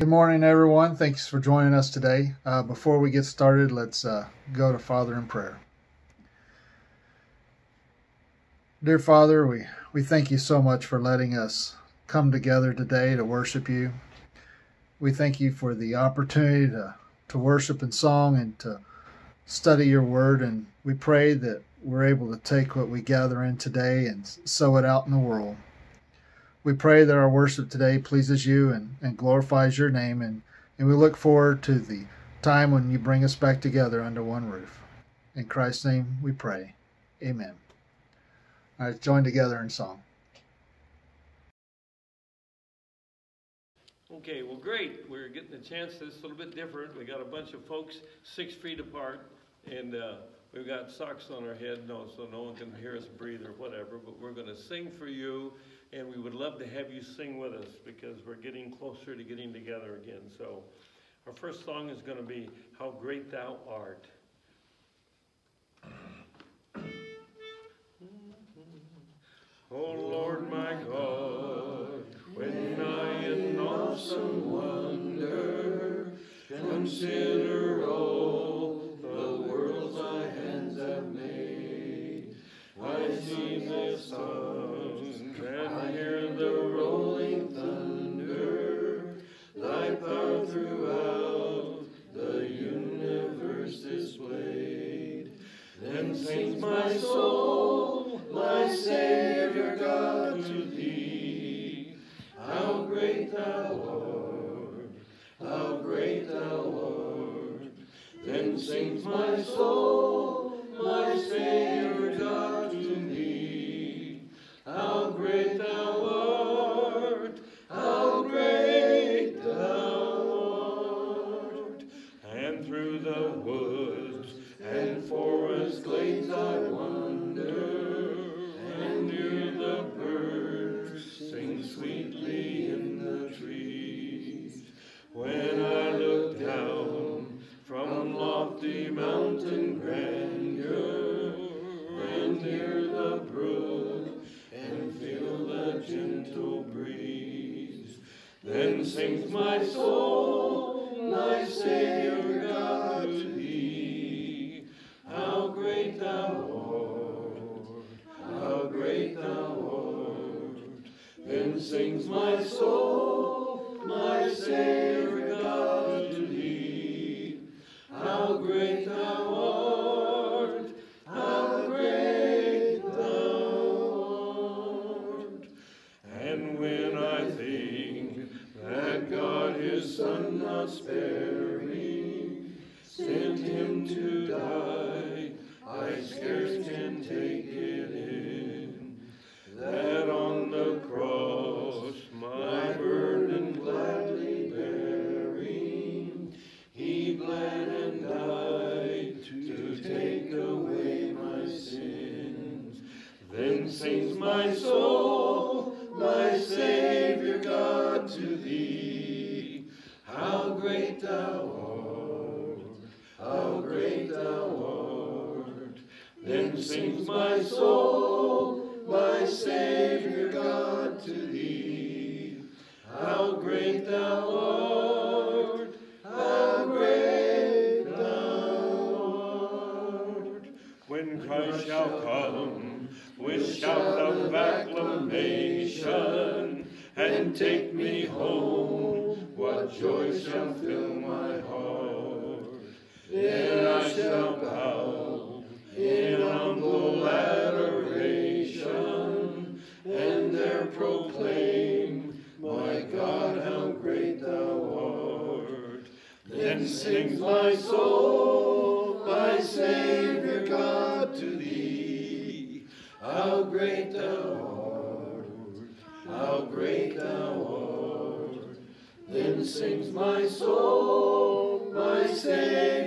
Good morning, everyone. Thanks for joining us today. Uh, before we get started, let's uh, go to Father in prayer. Dear Father, we, we thank you so much for letting us come together today to worship you. We thank you for the opportunity to, to worship in song and to study your word. And we pray that we're able to take what we gather in today and sow it out in the world. We pray that our worship today pleases you and, and glorifies your name, and, and we look forward to the time when you bring us back together under one roof. In Christ's name we pray. Amen. All right, join together in song. Okay, well, great. We're getting a chance. This a little bit different. We got a bunch of folks six feet apart, and uh, we've got socks on our head, no, so no one can hear us breathe or whatever. But we're going to sing for you and we would love to have you sing with us because we're getting closer to getting together again. So our first song is going to be How Great Thou Art. Mm-hmm. Oh Lord my God, when I in awesome wonder consider all the worlds thy hands have made, I see the stars and hear the rolling thunder, thy power throughout the universe displayed. Then sings my soul, my Savior God, to thee. How great thou art, how great thou art. Then sings my soul, how great thou art. Then sings my soul, my Savior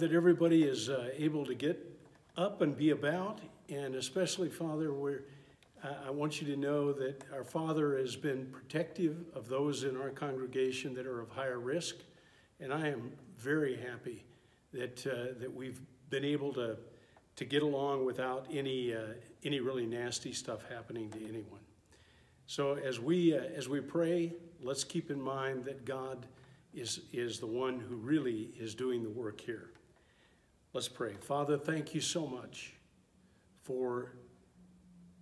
That everybody is uh, able to get up and be about, and especially, Father, where I want you to know that our Father has been protective of those in our congregation that are of higher risk, and I am very happy that uh, that we've been able to to get along without any uh, any really nasty stuff happening to anyone. So as we uh, as we pray, let's keep in mind that God is, is the one who really is doing the work here. Let's pray. Father, thank you so much for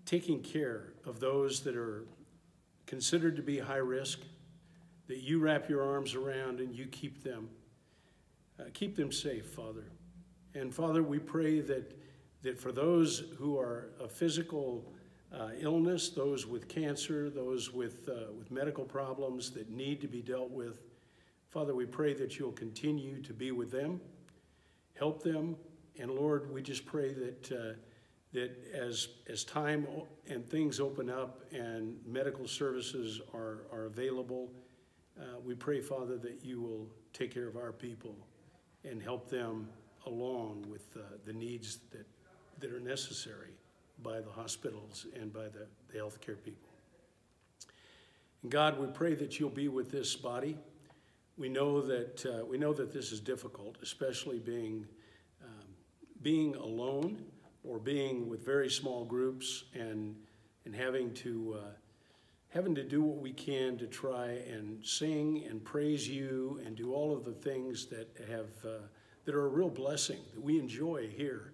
taking care of those that are considered to be high risk, that you wrap your arms around and you keep them. Uh, keep them safe, Father. And Father, we pray that, that for those who are a physical uh, illness, those with cancer, those with, uh, with medical problems that need to be dealt with, Father, we pray that you'll continue to be with them, help them, and Lord, we just pray that uh, that as as time and things open up and medical services are are available, uh, we pray, Father, that you will take care of our people and help them along with uh, the needs that that are necessary by the hospitals and by the, the healthcare people. And God, we pray that you'll be with this body. We know that uh, we know that this is difficult, especially being um, being alone or being with very small groups and and having to uh, having to do what we can to try and sing and praise you and do all of the things that have uh, that are a real blessing that we enjoy here.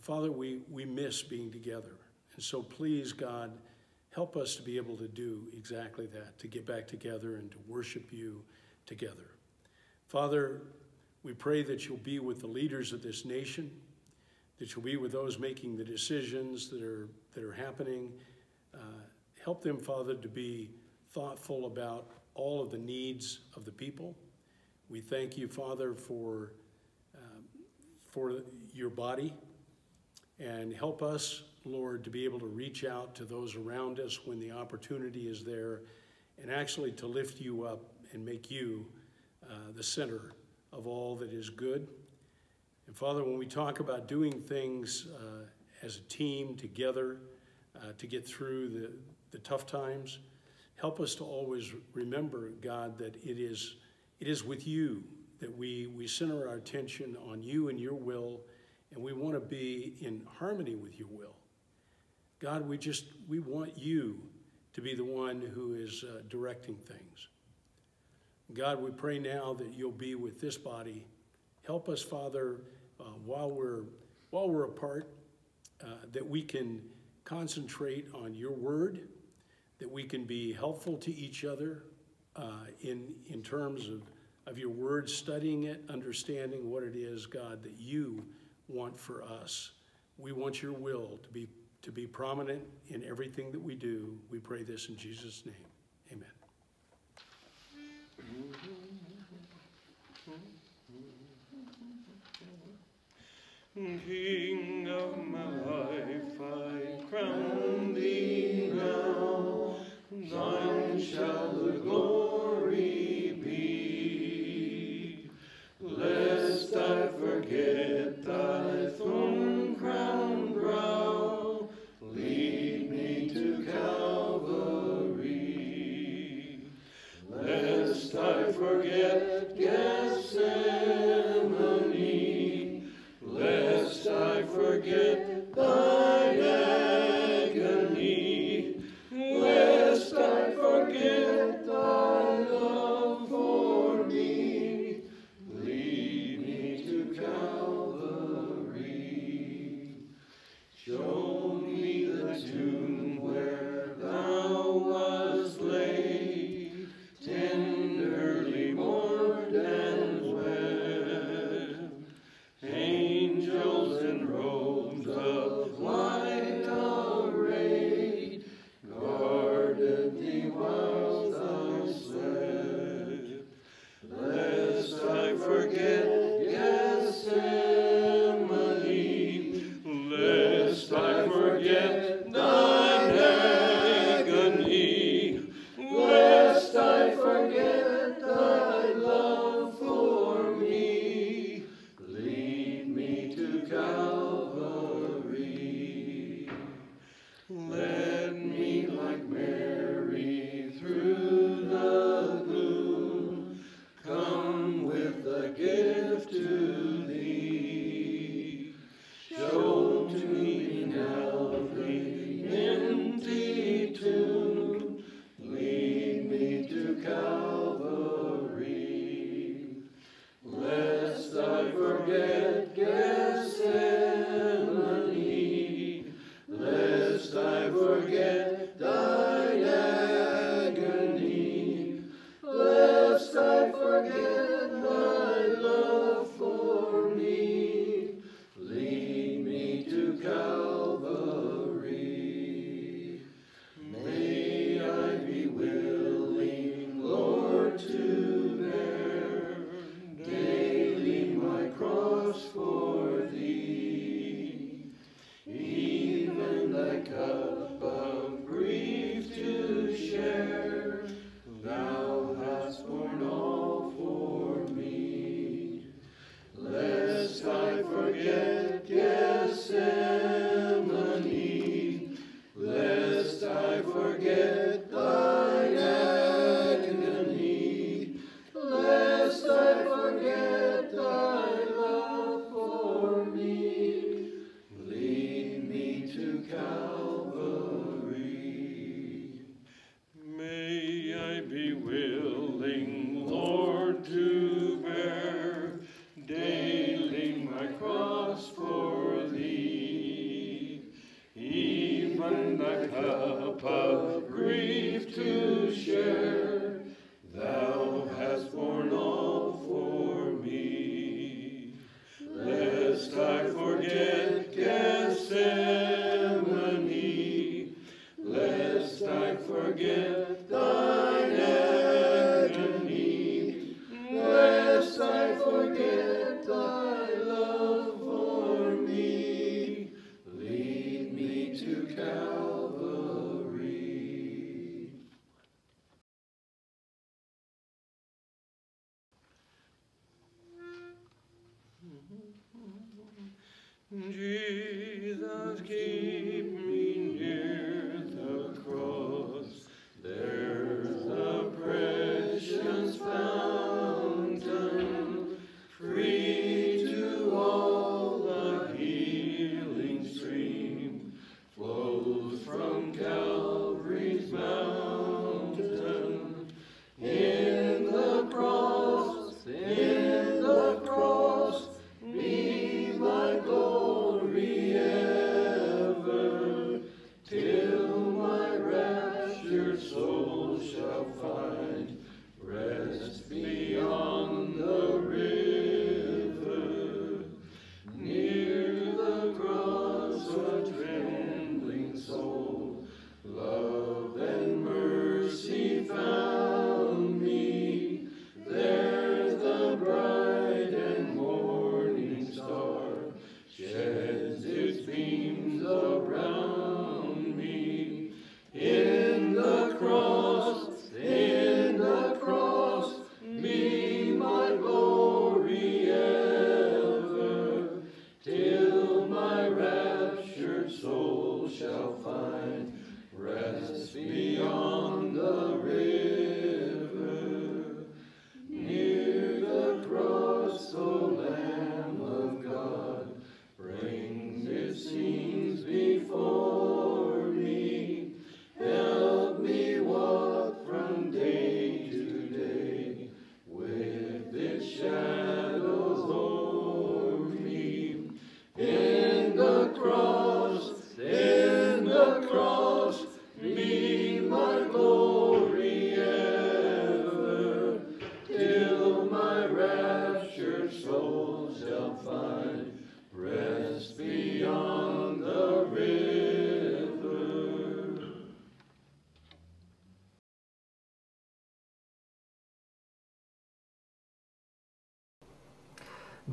Father, we we miss being together, and so please, God, help us to be able to do exactly that, to get back together and to worship you together. Father, we pray that you'll be with the leaders of this nation, that you'll be with those making the decisions that are, that are happening. Uh, help them, Father, to be thoughtful about all of the needs of the people. We thank you, Father, for, um, for your body, and help us, Lord, to be able to reach out to those around us when the opportunity is there, and actually to lift you up and make you uh, the center of all that is good. And Father, when we talk about doing things uh, as a team together uh, to get through the, the tough times, help us to always remember, God, that it is, it is with you that we, we center our attention on you and your will, and we want to be in harmony with your will. God, we just, we want you to be the one who is uh, directing things. God, we pray now that you'll be with this body. Help us, Father, uh, while we're while we're apart, uh, that we can concentrate on your word, that we can be helpful to each other uh, in in terms of of your word, studying it, understanding what it is, God, that you want for us. We want your will to be to be prominent in everything that we do. We pray this in Jesus' name. King of my life, I crown thee now. Thine shall the glory be. Lest I forget thy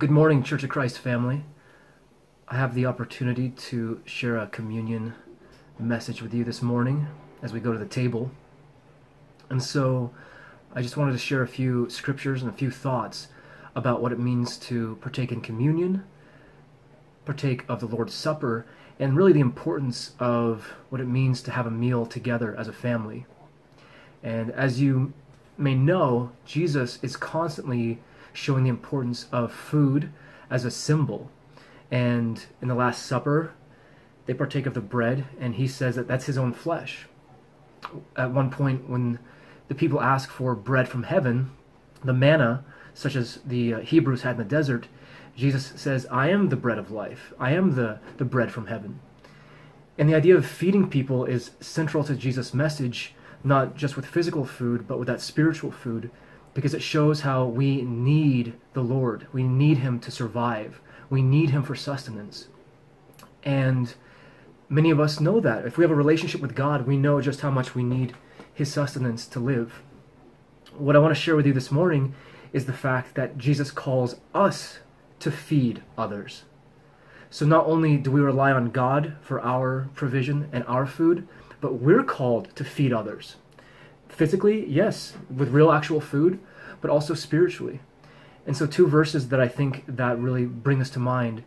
Good morning, Church of Christ family. I have the opportunity to share a communion message with you this morning as we go to the table. And so I just wanted to share a few scriptures and a few thoughts about what it means to partake in communion, partake of the Lord's Supper, and really the importance of what it means to have a meal together as a family. And as you may know, Jesus is constantly showing the importance of food as a symbol. And in the Last Supper, they partake of the bread, and he says that that's his own flesh. At one point, when the people ask for bread from heaven, the manna, such as the uh, Hebrews had in the desert, Jesus says, I am the bread of life. I am the, the bread from heaven. And the idea of feeding people is central to Jesus' message, not just with physical food, but with that spiritual food, because it shows how we need the Lord. We need Him to survive, we need Him for sustenance. And many of us know that. If we have a relationship with God, we know just how much we need His sustenance to live. What I want to share with you this morning is the fact that Jesus calls us to feed others. So not only do we rely on God for our provision and our food, but we're called to feed others. Physically, yes, with real actual food, but also spiritually. And so two verses that I think that really bring this to mind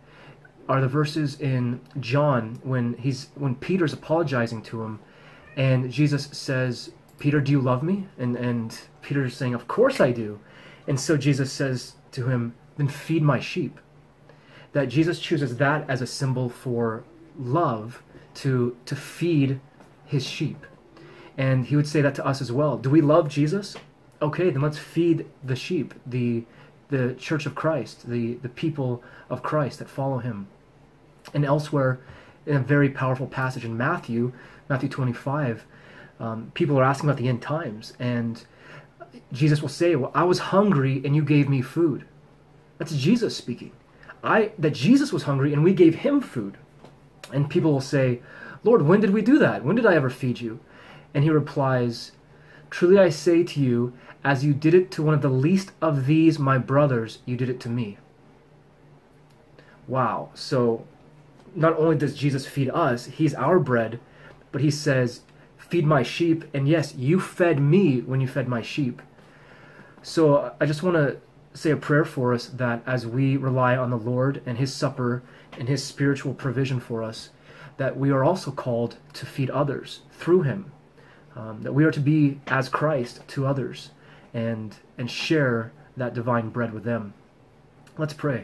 are the verses in John when he's when Peter's apologizing to him and Jesus says, "Peter, do you love me?" And and Peter's saying, "Of course I do." And so Jesus says to him, "Then feed my sheep." That Jesus chooses that as a symbol for love to to feed his sheep. And he would say that to us as well. Do we love Jesus? Okay, then let's feed the sheep, the the church of Christ, the, the people of Christ that follow him. And elsewhere in a very powerful passage in Matthew, Matthew 25, um, people are asking about the end times, and Jesus will say, "Well, I was hungry, and you gave me food." That's Jesus speaking. I that Jesus was hungry, and we gave him food. And people will say, "Lord, when did we do that? When did I ever feed you?" And he replies, "Truly I say to you, as you did it to one of the least of these my brothers, you did it to me." Wow. So not only does Jesus feed us, he's our bread, but he says, Feed my sheep. And yes, you fed me when you fed my sheep. So I just want to say a prayer for us that as we rely on the Lord and his supper and his spiritual provision for us, that we are also called to feed others through him. Um, that we are to be as Christ to others and and share that divine bread with them. Let's pray.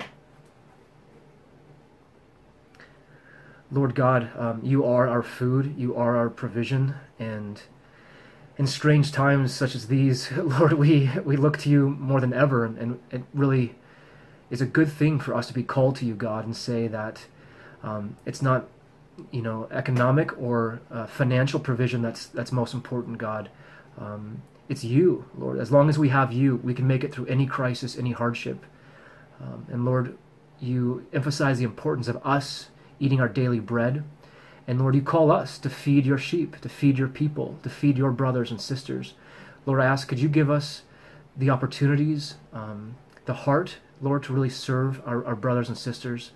Lord God, um, you are our food, you are our provision, and in strange times such as these, Lord, we, we look to you more than ever, and, and it really is a good thing for us to be called to you, God, and say that um, it's not, you know, economic or uh, financial provision that's that's most important, God. Um, it's you, Lord. As long as we have you, we can make it through any crisis, any hardship. Um, and Lord, you emphasize the importance of us eating our daily bread. And Lord, you call us to feed your sheep, to feed your people, to feed your brothers and sisters. Lord, I ask, could you give us the opportunities, um, the heart, Lord, to really serve our, our, brothers and sisters.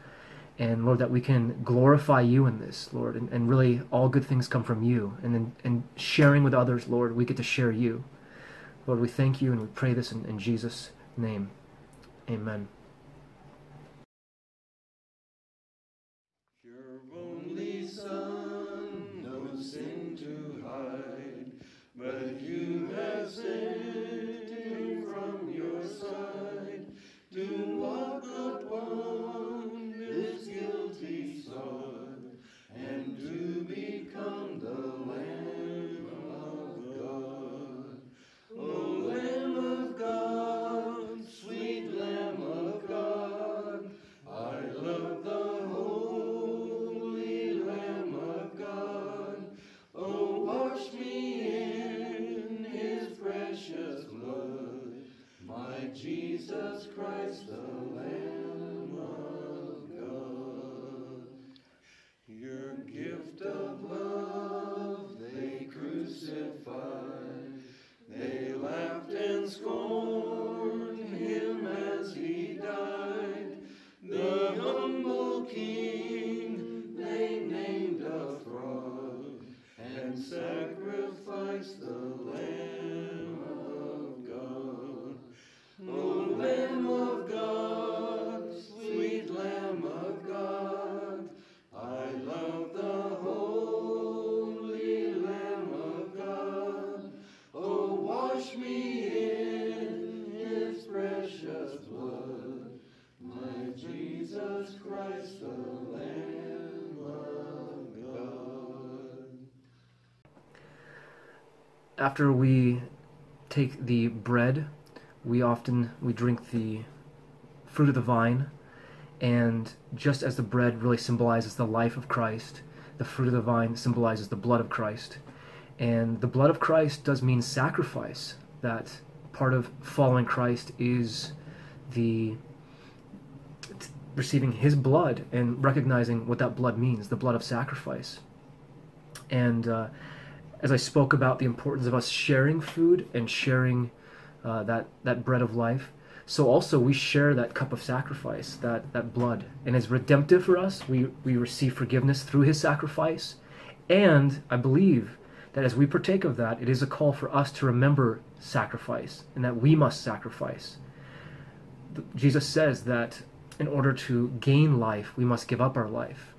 And Lord, that we can glorify you in this, Lord, and, and really all good things come from you. And then and sharing with others, Lord, we get to share you. Lord, we thank you and we pray this in, in Jesus' name. Amen. After we take the bread, we often we drink the fruit of the vine, and just as the bread really symbolizes the life of Christ, the fruit of the vine symbolizes the blood of Christ. And the blood of Christ does mean sacrifice. That part of following Christ is the receiving his blood and recognizing what that blood means, the blood of sacrifice. And uh, as I spoke about the importance of us sharing food and sharing uh, that that bread of life, so also we share that cup of sacrifice, that that blood, and it's redemptive for us. We we receive forgiveness through His sacrifice, and I believe that as we partake of that, it is a call for us to remember sacrifice and that we must sacrifice. Jesus says that in order to gain life, we must give up our life.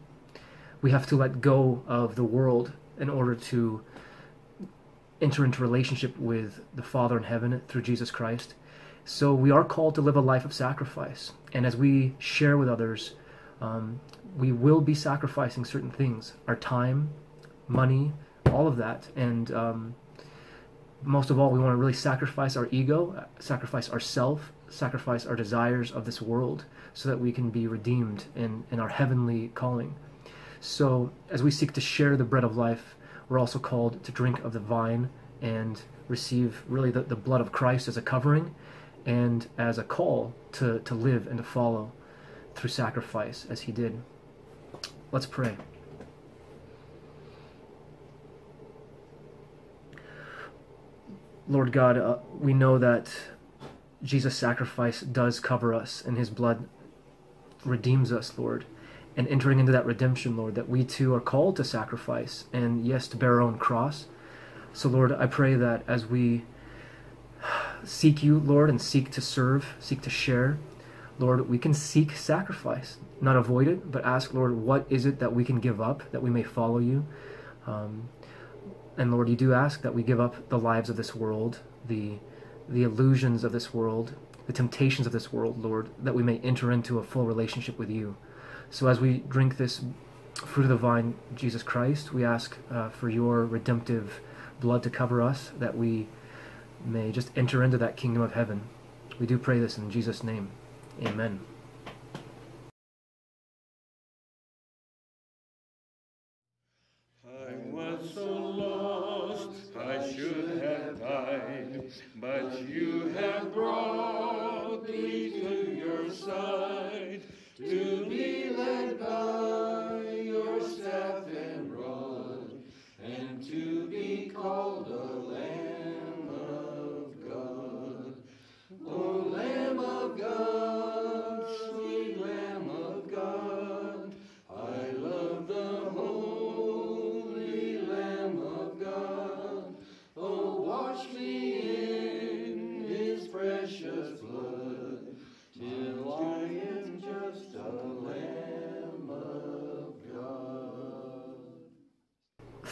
We have to let go of the world in order to enter into relationship with the Father in heaven through Jesus Christ. So we are called to live a life of sacrifice. And as we share with others, um, we will be sacrificing certain things our time, money, all of that. And um, most of all, we want to really sacrifice our ego, sacrifice ourself, sacrifice our desires of this world so that we can be redeemed in, in our heavenly calling. So, as we seek to share the bread of life, we're also called to drink of the vine and receive really the, the blood of Christ as a covering and as a call to, to live and to follow through sacrifice as he did. Let's pray. Lord God, uh, we know that Jesus' sacrifice does cover us and his blood redeems us, Lord. And entering into that redemption, Lord, that we too are called to sacrifice and, yes, to bear our own cross. So, Lord, I pray that as we seek you, Lord, and seek to serve, seek to share, Lord, we can seek sacrifice, not avoid it, but ask, Lord, what is it that we can give up that we may follow you? Um, and Lord, you do ask that we give up the lives of this world, the the illusions of this world, the temptations of this world, Lord, that we may enter into a full relationship with you. So as we drink this fruit of the vine, Jesus Christ, we ask uh, for your redemptive blood to cover us, that we may just enter into that kingdom of heaven. We do pray this in Jesus' name. Amen.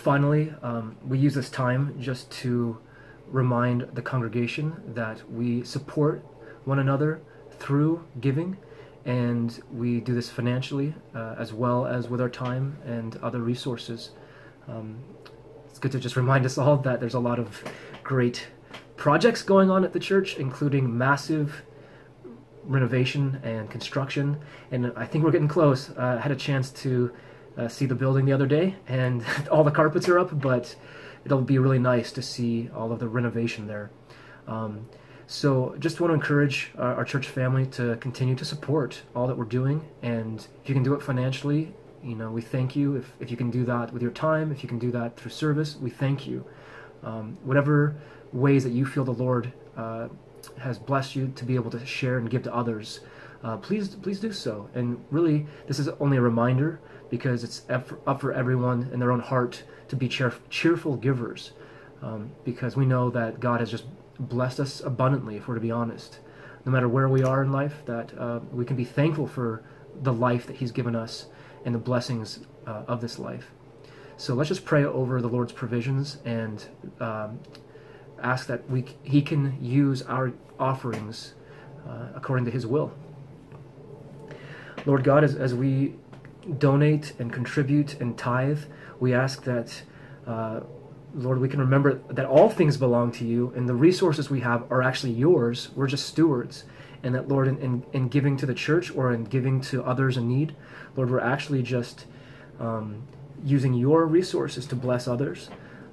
Finally, um, we use this time just to remind the congregation that we support one another through giving, and we do this financially uh, as well as with our time and other resources. Um, it's good to just remind us all that there's a lot of great projects going on at the church, including massive renovation and construction. And I think we're getting close. Uh, I had a chance to uh, see the building the other day, and all the carpets are up, but it'll be really nice to see all of the renovation there. Um, so just want to encourage our, our, church family to continue to support all that we're doing, and if you can do it financially, you know, we thank you. If, if you can do that with your time, if you can do that through service, we thank you. Um, whatever ways that you feel the Lord uh, has blessed you to be able to share and give to others, uh, please please do so. And really, this is only a reminder because it's up for everyone in their own heart to be cheer- cheerful givers, um, because we know that God has just blessed us abundantly. If we're to be honest, no matter where we are in life, that uh, we can be thankful for the life that He's given us and the blessings uh, of this life. So let's just pray over the Lord's provisions and um, ask that we He can use our offerings uh, according to His will. Lord God, as, as we donate and contribute and tithe, we ask that, uh, Lord, we can remember that all things belong to you and the resources we have are actually yours. We're just stewards. And that, Lord, in, in, in giving to the church or in giving to others in need, Lord, we're actually just um, using your resources to bless others.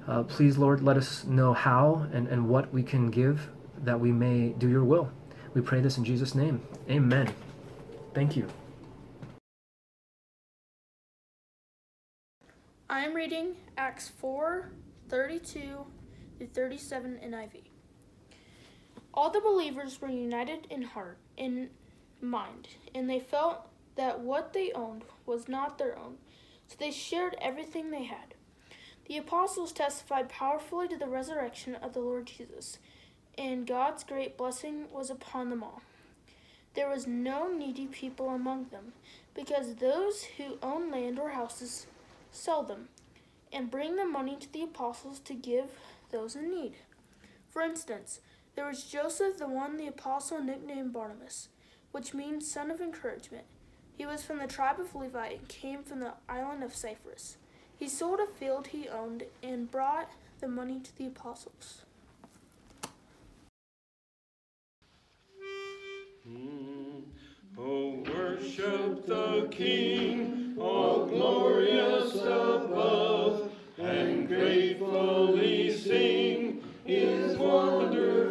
Uh, please, Lord, let us know how and, and what we can give that we may do your will. We pray this in Jesus' name. Amen. Thank you. I am reading Acts 4 32 through 37 NIV. All the believers were united in heart and mind, and they felt that what they owned was not their own, so they shared everything they had. The apostles testified powerfully to the resurrection of the Lord Jesus, and God's great blessing was upon them all. There was no needy people among them, because those who owned land or houses sell them, and bring the money to the apostles to give those in need. For instance, there was Joseph, the one the apostle nicknamed Barnabas, which means son of encouragement. He was from the tribe of Levi and came from the island of Cyprus. He sold a field he owned and brought the money to the apostles. Hmm. Oh, worship the King, all glorious above, and gratefully sing his wonder.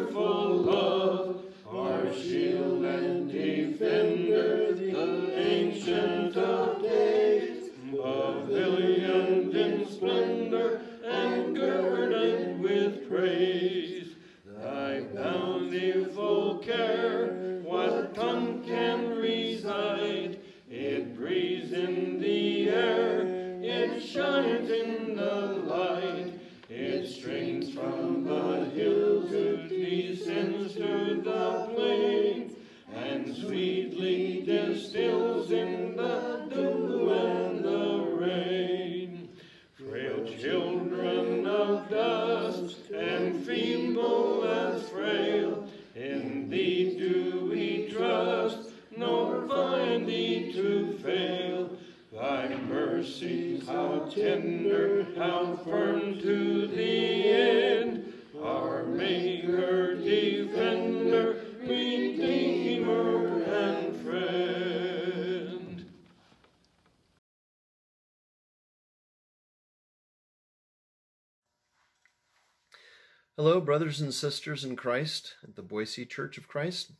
Brothers and sisters in Christ at the Boise Church of Christ.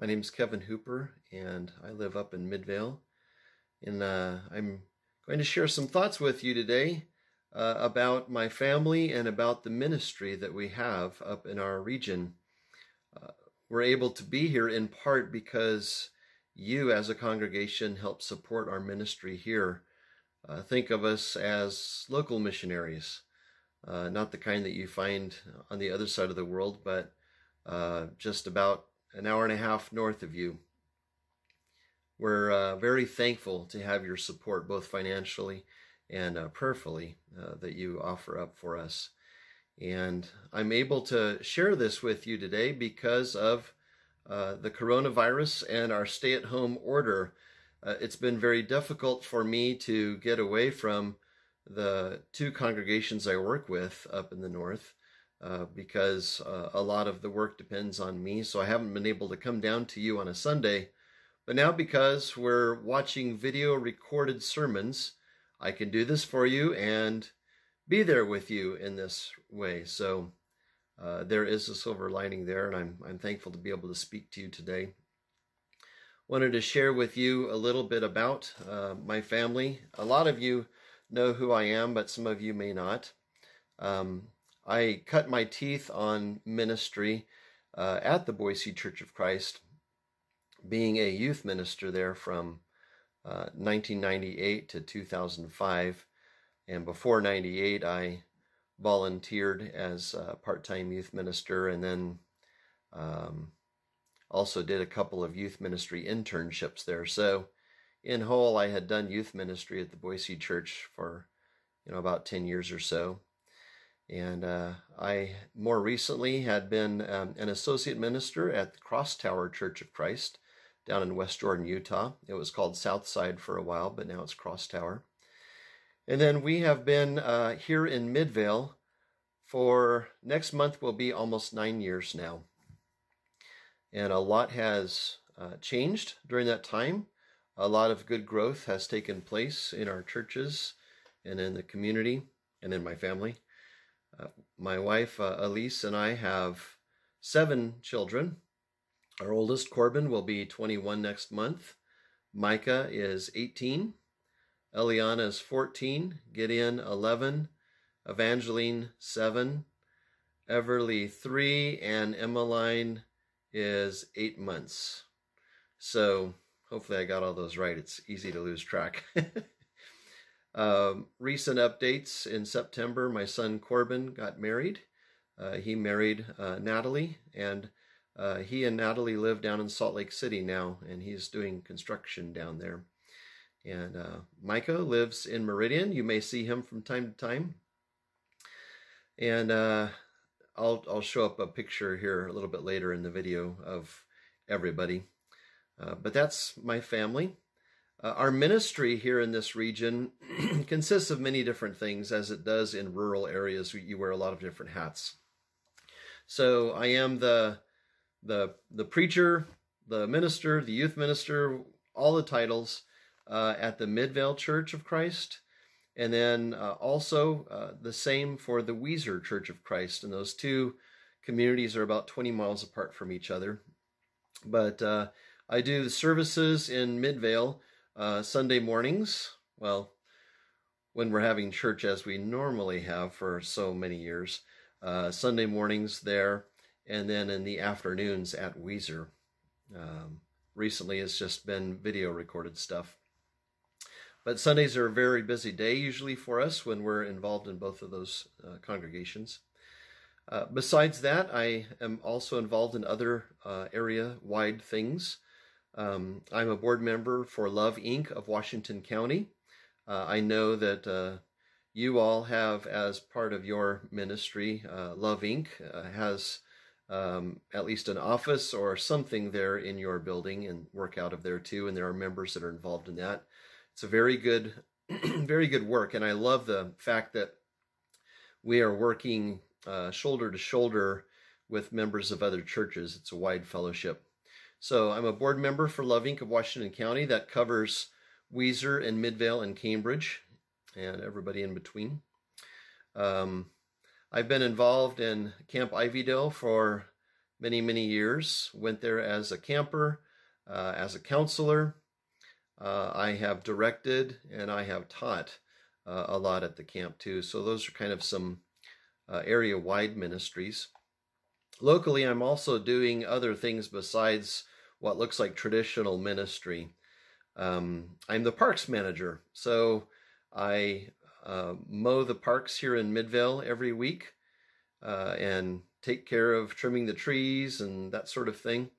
My name is Kevin Hooper, and I live up in Midvale. And uh, I'm going to share some thoughts with you today uh, about my family and about the ministry that we have up in our region. Uh, we're able to be here in part because you, as a congregation, help support our ministry here. Uh, think of us as local missionaries, uh, not the kind that you find on the other side of the world, but uh, just about an hour and a half north of you. We're uh, very thankful to have your support, both financially and uh, prayerfully, uh, that you offer up for us. And I'm able to share this with you today because of uh, the coronavirus and our stay at home order. It's been very difficult for me to get away from the two congregations I work with up in the north uh, because uh, a lot of the work depends on me. So I haven't been able to come down to you on a Sunday. But now, because we're watching video recorded sermons, I can do this for you and be there with you in this way. So uh, there is a silver lining there, and I'm, I'm thankful to be able to speak to you today. Wanted to share with you a little bit about uh, my family. A lot of you know who I am, but some of you may not. Um, I cut my teeth on ministry uh, at the Boise Church of Christ, being a youth minister there from uh, 1998 to 2005. And before 98, I volunteered as a part time youth minister and then um, also did a couple of youth ministry internships there. So, in whole, I had done youth ministry at the Boise Church for you know about 10 years or so. And uh, I more recently had been um, an associate minister at the Cross Tower Church of Christ down in West Jordan, Utah. It was called Southside for a while, but now it's Cross Tower. And then we have been uh, here in Midvale for next month will be almost nine years now. And a lot has uh, changed during that time. A lot of good growth has taken place in our churches and in the community and in my family. Uh, my wife, uh, Elise, and I have seven children. Our oldest, Corbin, will be 21 next month. Micah is 18. Eliana is 14. Gideon, 11. Evangeline, 7. Everly, 3. And Emmeline is 8 months. So hopefully I got all those right. It's easy to lose track. Um, recent updates in September, my son Corbin got married. Uh, he married uh, Natalie, and uh, he and Natalie live down in Salt Lake City now, and he's doing construction down there. And uh, Micah lives in Meridian. You may see him from time to time. And uh, I'll I'll show up a picture here a little bit later in the video of everybody. Uh, but that's my family. Uh, our ministry here in this region consists of many different things, as it does in rural areas. You wear a lot of different hats. So I am the the the preacher, the minister, the youth minister, all the titles uh, at the Midvale Church of Christ, and then uh, also uh, the same for the Weiser Church of Christ. And those two communities are about 20 miles apart from each other. But uh, I do the services in Midvale uh, Sunday mornings, well, when we're having church as we normally have for so many years, uh, Sunday mornings there, and then in the afternoons at Weiser. Um, recently, it's just been video recorded stuff. But Sundays are a very busy day usually for us when we're involved in both of those uh, congregations. Uh, besides that, I am also involved in other uh, area wide things. Um, I'm a board member for Love Inc. of Washington County. Uh, I know that uh, you all have, as part of your ministry, uh, Love Inc. Uh, has um, at least an office or something there in your building and work out of there too. And there are members that are involved in that. It's a very good very good work, and I love the fact that we are working uh, shoulder to shoulder with members of other churches. It's a wide fellowship. So I'm a board member for Love Inc. of Washington County that covers Weiser and Midvale and Cambridge and everybody in between. Um, I've been involved in Camp Ivydale for many, many years. Went there as a camper, uh, as a counselor. Uh, I have directed and I have taught uh, a lot at the camp too. So those are kind of some uh, area wide ministries. Locally, I'm also doing other things besides what looks like traditional ministry. Um, I'm the parks manager, so I uh, mow the parks here in Midvale every week uh, and take care of trimming the trees and that sort of thing.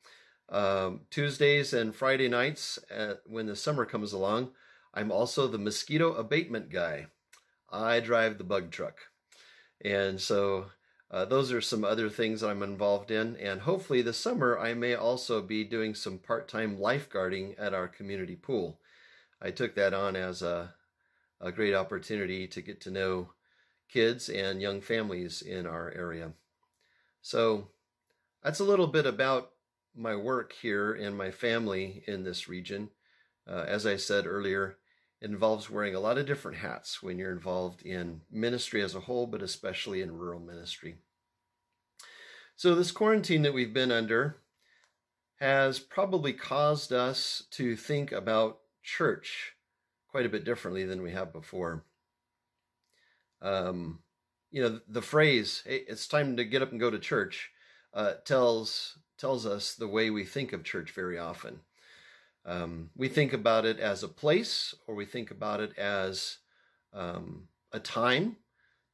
Um, Tuesdays and Friday nights, at, when the summer comes along, I'm also the mosquito abatement guy. I drive the bug truck. And so uh, those are some other things that I'm involved in. And hopefully this summer, I may also be doing some part time lifeguarding at our community pool. I took that on as a, a great opportunity to get to know kids and young families in our area. So that's a little bit about my work here and my family in this region. Uh, as I said earlier, it involves wearing a lot of different hats when you're involved in ministry as a whole, but especially in rural ministry. So, this quarantine that we've been under has probably caused us to think about church quite a bit differently than we have before. Um, you know, the phrase hey, "it's time to get up and go to church" uh, tells tells us the way we think of church very often. Um, we think about it as a place, or we think about it as um, a time.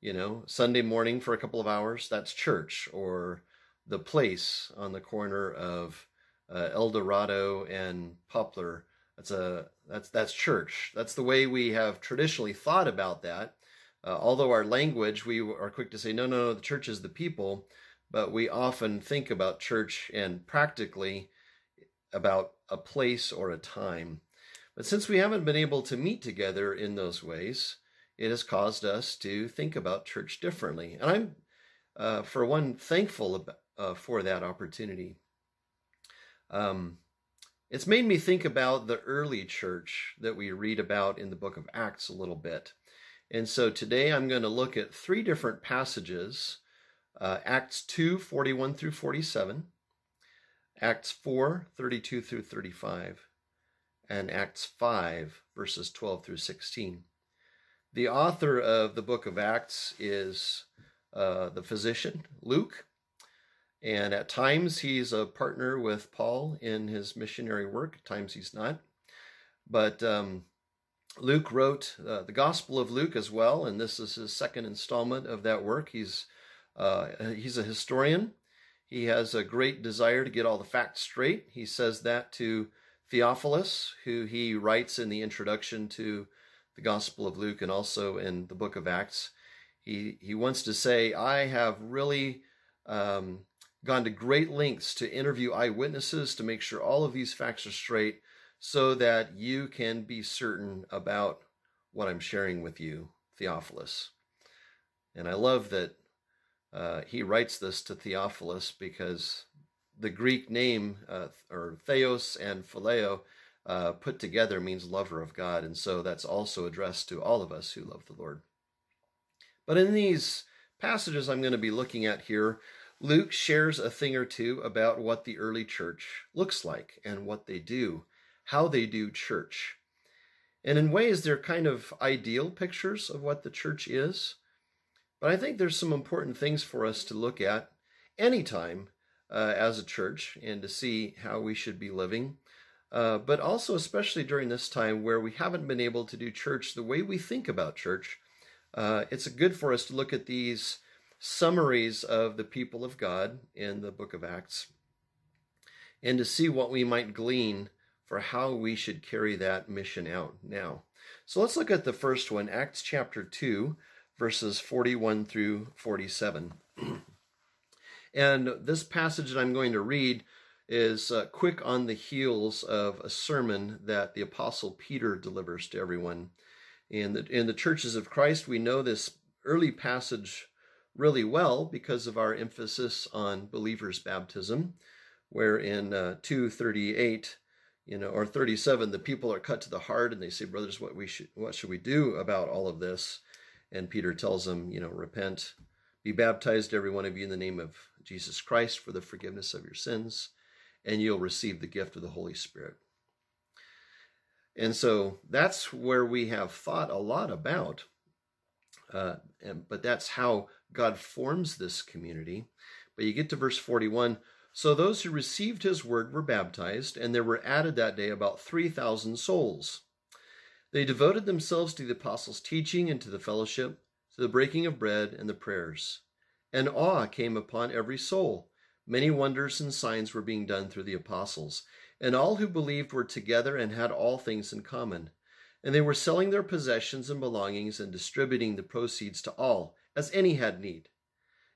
You know, Sunday morning for a couple of hours, that's church, or the place on the corner of uh, El Dorado and Poplar. That's a that's that's church. That's the way we have traditionally thought about that. Uh, although our language, we are quick to say, no, no, no, the church is the people, but we often think about church and practically about a place or a time. But since we haven't been able to meet together in those ways, it has caused us to think about church differently. And I'm, uh, for one, thankful uh, for that opportunity. Um, it's made me think about the early church that we read about in the book of Acts a little bit. And so today I'm going to look at three different passages uh, Acts 2 41 through 47, Acts 4 32 through 35, and Acts 5 verses 12 through 16. The author of the book of Acts is uh, the physician, Luke, and at times he's a partner with Paul in his missionary work, at times he's not. But um, Luke wrote uh, the Gospel of Luke as well, and this is his second installment of that work. He's uh, he's a historian. He has a great desire to get all the facts straight. He says that to Theophilus, who he writes in the introduction to the Gospel of Luke and also in the book of Acts. He, he wants to say, I have really um, gone to great lengths to interview eyewitnesses to make sure all of these facts are straight so that you can be certain about what I'm sharing with you, Theophilus. And I love that uh, he writes this to Theophilus because the Greek name, uh, or Theos and Phileo, uh, put together means lover of God. And so that's also addressed to all of us who love the Lord. But in these passages I'm going to be looking at here, Luke shares a thing or two about what the early church looks like and what they do, how they do church. And in ways, they're kind of ideal pictures of what the church is. But I think there's some important things for us to look at anytime uh, as a church and to see how we should be living. Uh, but also, especially during this time where we haven't been able to do church the way we think about church, uh, it's good for us to look at these summaries of the people of God in the book of Acts and to see what we might glean for how we should carry that mission out now. So let's look at the first one, Acts chapter 2, verses 41 through 47. and this passage that I'm going to read is uh, quick on the heels of a sermon that the Apostle Peter delivers to everyone. In the, in the churches of Christ, we know this early passage really well because of our emphasis on believers' baptism, where in uh, 238, you know, or 37, the people are cut to the heart and they say, brothers, what we should, what should we do about all of this? And Peter tells them, you know, repent, be baptized, every one of you, in the name of Jesus Christ for the forgiveness of your sins, and you'll receive the gift of the Holy Spirit. And so that's where we have thought a lot about, uh, and, but that's how God forms this community. But you get to verse 41 So those who received his word were baptized, and there were added that day about 3,000 souls. They devoted themselves to the apostles' teaching and to the fellowship, to the breaking of bread and the prayers. And awe came upon every soul. Many wonders and signs were being done through the apostles. And all who believed were together and had all things in common. And they were selling their possessions and belongings and distributing the proceeds to all, as any had need.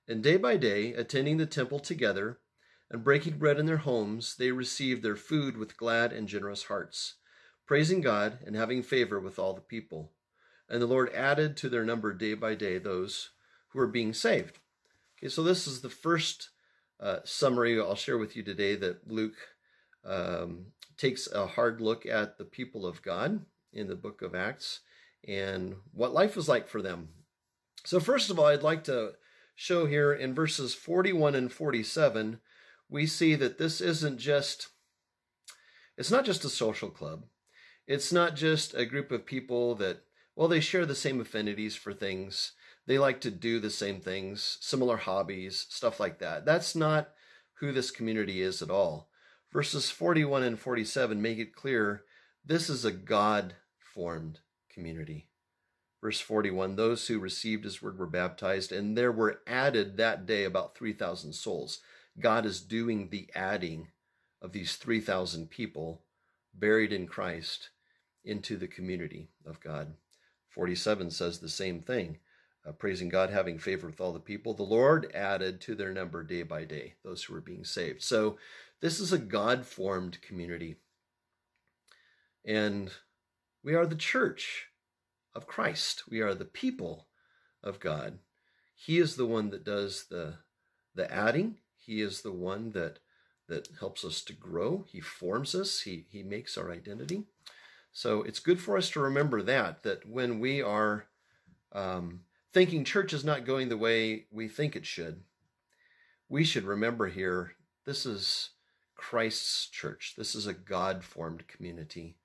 And day by day, attending the temple together and breaking bread in their homes, they received their food with glad and generous hearts, praising God and having favor with all the people. And the Lord added to their number day by day those who were being saved. Okay, so this is the first uh, summary I'll share with you today that Luke um, takes a hard look at the people of God in the book of Acts and what life was like for them. So, first of all, I'd like to show here in verses 41 and 47, we see that this isn't just, it's not just a social club. It's not just a group of people that, well, they share the same affinities for things. They like to do the same things, similar hobbies, stuff like that. That's not who this community is at all. Verses 41 and 47 make it clear this is a God formed community. Verse 41 Those who received his word were baptized, and there were added that day about 3,000 souls. God is doing the adding of these 3,000 people buried in Christ into the community of God. 47 says the same thing. Uh, praising God, having favor with all the people. The Lord added to their number day by day those who were being saved. So, this is a God formed community. And we are the church of Christ. We are the people of God. He is the one that does the, the adding. He is the one that, that helps us to grow. He forms us. He, he makes our identity. So it's good for us to remember that, that when we are um, thinking church is not going the way we think it should, we should remember here this is Christ's church. This is a God formed community.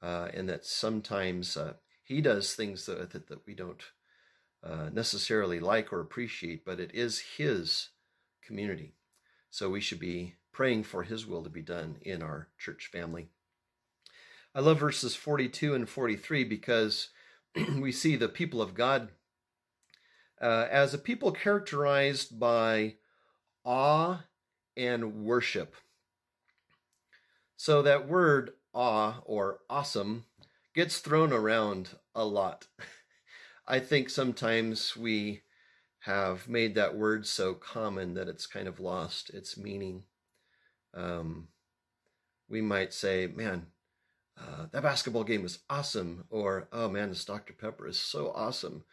Uh, and that sometimes uh, he does things that, that, that we don't uh, necessarily like or appreciate, but it is his community. So we should be praying for his will to be done in our church family. I love verses 42 and 43 because we see the people of God uh, as a people characterized by awe and worship. So that word awe or awesome gets thrown around a lot. I think sometimes we have made that word so common that it's kind of lost its meaning. Um, we might say, man, uh, that basketball game was awesome, or oh man, this Dr. Pepper is so awesome.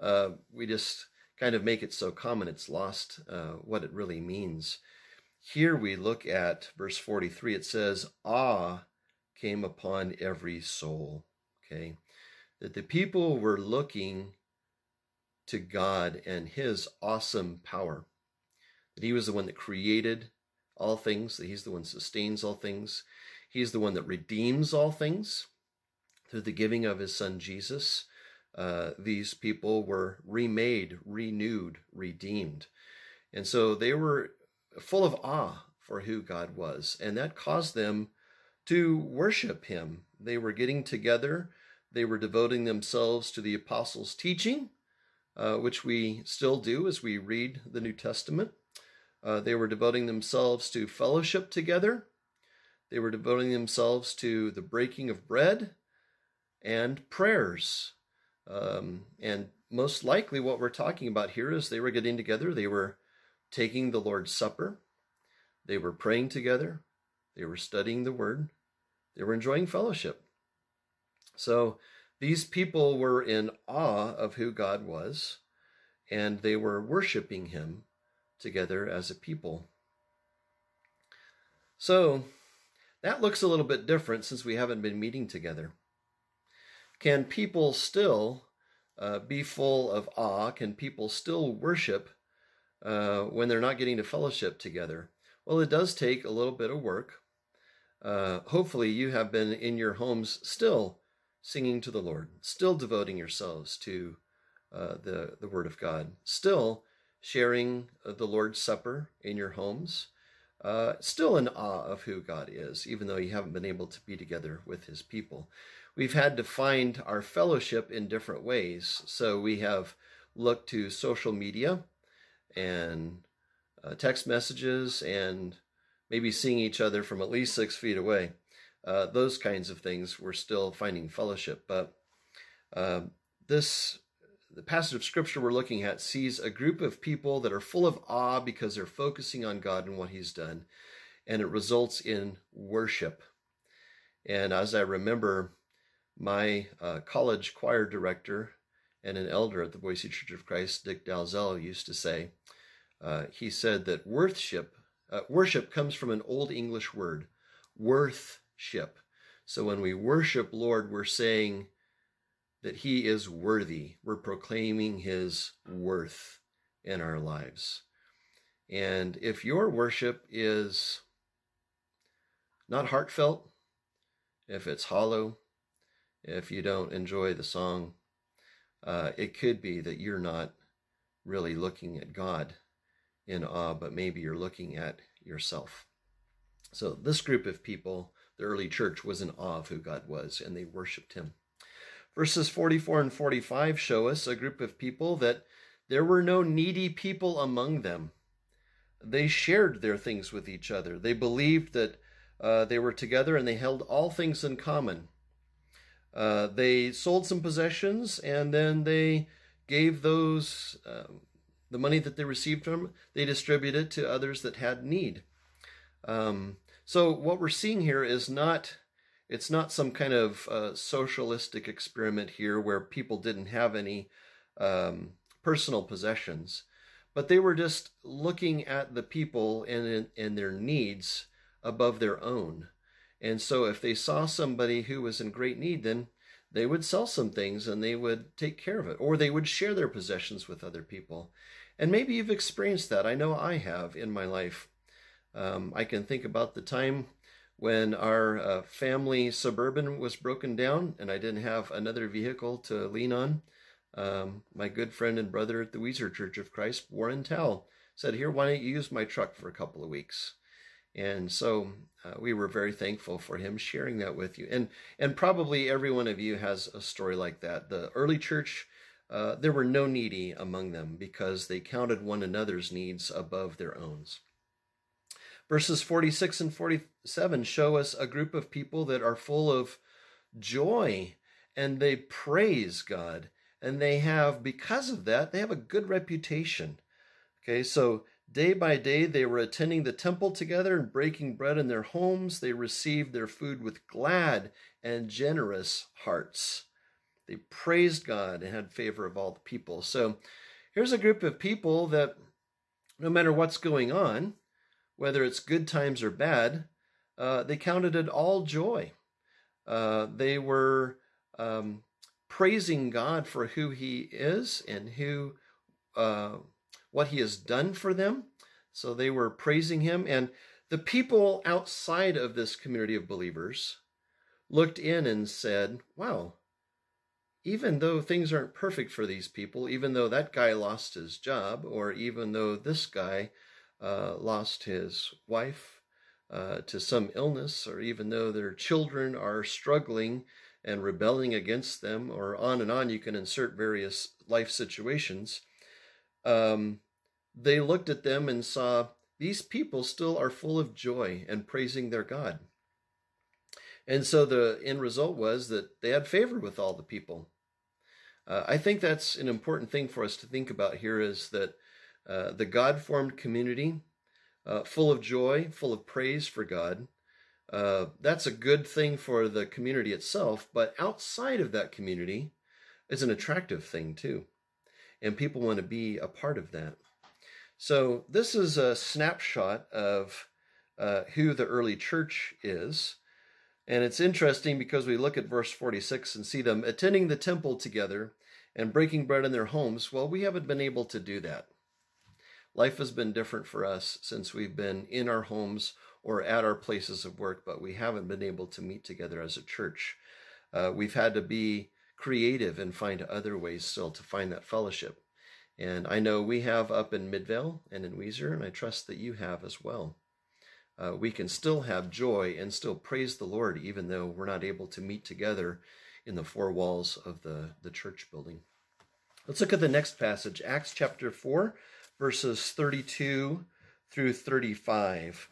Uh, we just kind of make it so common it's lost uh, what it really means. Here we look at verse 43, it says, awe came upon every soul. Okay. That the people were looking to God and his awesome power. That he was the one that created all things, that he's the one sustains all things. He's the one that redeems all things through the giving of his son Jesus. Uh, these people were remade, renewed, redeemed. And so they were full of awe for who God was. And that caused them to worship him. They were getting together, they were devoting themselves to the apostles' teaching, uh, which we still do as we read the New Testament. Uh, they were devoting themselves to fellowship together. They were devoting themselves to the breaking of bread and prayers. Um, and most likely, what we're talking about here is they were getting together, they were taking the Lord's Supper, they were praying together, they were studying the Word, they were enjoying fellowship. So These people were in awe of who God was, and they were worshiping Him together as a people. So, that looks a little bit different since we haven't been meeting together. Can people still uh, be full of awe? Can people still worship uh, when they're not getting to fellowship together? Well, it does take a little bit of work. Uh, hopefully, you have been in your homes still singing to the Lord, still devoting yourselves to uh, the, the Word of God, still sharing uh, the Lord's Supper in your homes, uh, still in awe of who God is, even though you haven't been able to be together with His people. We've had to find our fellowship in different ways. So we have looked to social media and uh, text messages and maybe seeing each other from at least six feet away. Uh, those kinds of things, we're still finding fellowship. But uh, this the passage of scripture we're looking at sees a group of people that are full of awe because they're focusing on God and what He's done, and it results in worship. And as I remember, my uh, college choir director and an elder at the Boise Church of Christ, Dick Dalzell, used to say, uh, he said that worship, uh, worship comes from an old English word, worthship. So when we worship Lord, we're saying, that he is worthy. We're proclaiming his worth in our lives. And if your worship is not heartfelt, if it's hollow, if you don't enjoy the song, uh, it could be that you're not really looking at God in awe, but maybe you're looking at yourself. So, this group of people, the early church, was in awe of who God was, and they worshiped him. Verses 44 and 45 show us a group of people that there were no needy people among them. They shared their things with each other. They believed that uh, they were together and they held all things in common. Uh, they sold some possessions and then they gave those, uh, the money that they received from, they distributed to others that had need. Um, so what we're seeing here is not it's not some kind of uh, socialistic experiment here where people didn't have any um, personal possessions, but they were just looking at the people and, and their needs above their own. And so if they saw somebody who was in great need, then they would sell some things and they would take care of it, or they would share their possessions with other people. And maybe you've experienced that. I know I have in my life. Um, I can think about the time when our uh, family suburban was broken down and I didn't have another vehicle to lean on, um, my good friend and brother at the Weiser Church of Christ, Warren Tell, said, Here, why don't you use my truck for a couple of weeks? And so uh, we were very thankful for him sharing that with you. And, and probably every one of you has a story like that. The early church, uh, there were no needy among them because they counted one another's needs above their own. Verses 46 and 47 show us a group of people that are full of joy and they praise God. And they have, because of that, they have a good reputation. Okay, so day by day they were attending the temple together and breaking bread in their homes. They received their food with glad and generous hearts. They praised God and had favor of all the people. So here's a group of people that no matter what's going on, whether it's good times or bad, uh, they counted it all joy. Uh, they were um, praising God for who He is and who uh, what He has done for them. So they were praising Him, and the people outside of this community of believers looked in and said, "Wow." Even though things aren't perfect for these people, even though that guy lost his job, or even though this guy uh, lost his wife uh, to some illness, or even though their children are struggling and rebelling against them, or on and on, you can insert various life situations. Um, they looked at them and saw these people still are full of joy and praising their God. And so the end result was that they had favor with all the people. Uh, I think that's an important thing for us to think about here is that uh, the God formed community, uh, full of joy, full of praise for God, uh, that's a good thing for the community itself, but outside of that community is an attractive thing too. And people want to be a part of that. So, this is a snapshot of uh, who the early church is. And it's interesting because we look at verse 46 and see them attending the temple together and breaking bread in their homes. Well, we haven't been able to do that. Life has been different for us since we've been in our homes or at our places of work, but we haven't been able to meet together as a church. Uh, we've had to be creative and find other ways still to find that fellowship. And I know we have up in Midvale and in Weiser, and I trust that you have as well. Uh, we can still have joy and still praise the Lord, even though we're not able to meet together in the four walls of the, the church building. Let's look at the next passage, Acts chapter 4, verses 32 through 35.